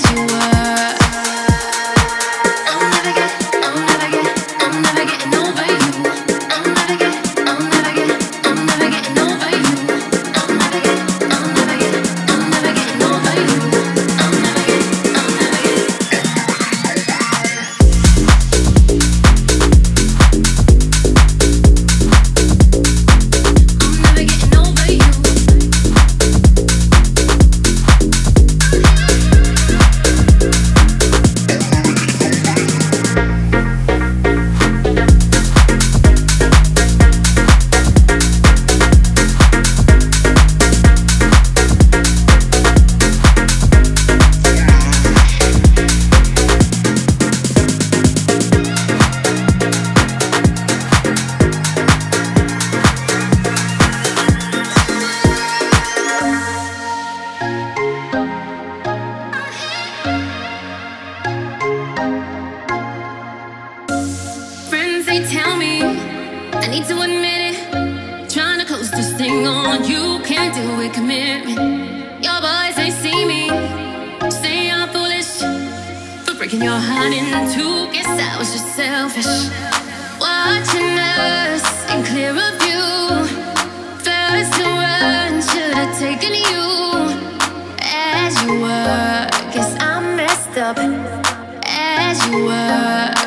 as you were. They tell me I need to admit it. Trying to close this thing on you Can't do it, commitment Your boys, they see me. Say I'm foolish For breaking your heart in two. Guess I was just selfish. Watching us in clear of view. First to run, should have taken you. As you were, guess I messed up. As you were.